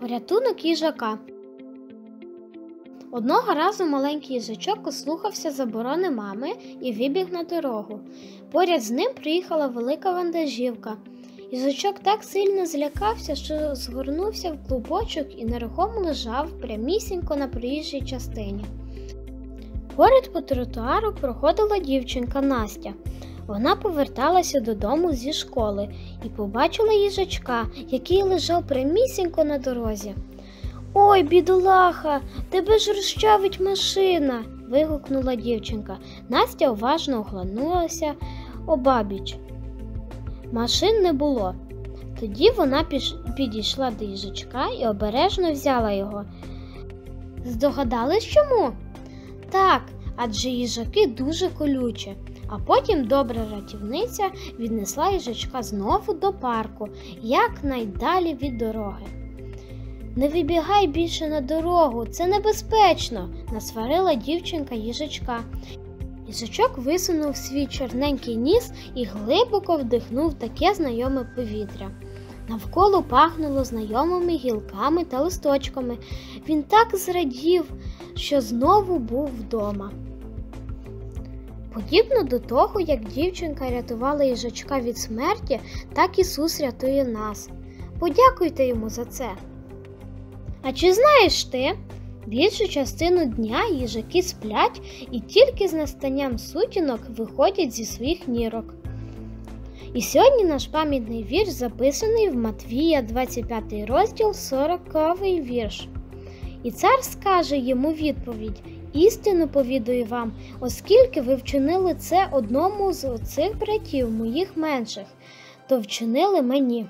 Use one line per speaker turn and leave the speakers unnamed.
Порятунок їжака. Одного разу маленький їжачок ослухався заборони мами і вибіг на дорогу. Поряд з ним приїхала велика вантажівка. Їжачок так сильно злякався, що згорнувся в клубочок і нерухомо лежав прямісінько на проїжджій частині. Поряд по тротуару проходила дівчинка Настя. Вона поверталася додому зі школи і побачила їжачка, який лежав прямісінько на дорозі. Ой, бідолаха, тебе ж розчавить машина. вигукнула дівчинка. Настя уважно оглянулася обабіч. Машин не було. Тоді вона підійшла до їжачка і обережно взяла його. Здогадались чому? Так, адже їжаки дуже колючі. А потім добра рятівниця віднесла їжачка знову до парку, якнайдалі від дороги. Не вибігай більше на дорогу, це небезпечно, насварила дівчинка їжачка. Їжачок висунув свій чорненький ніс і глибоко вдихнув таке знайоме повітря. Навколо пахнуло знайомими гілками та листочками. Він так зрадів, що знову був вдома. Подібно до того, як дівчинка рятувала їжачка від смерті, так Ісус рятує нас. Подякуйте йому за це. А чи знаєш ти? Більшу частину дня їжаки сплять і тільки з настанням сутінок виходять зі своїх нірок. І сьогодні наш пам'ятний вірш записаний в Матвія, 25 розділ, 40 вірш. І цар скаже йому відповідь: Істину повідую вам, оскільки ви вчинили це одному з оцих братів моїх менших, то вчинили мені.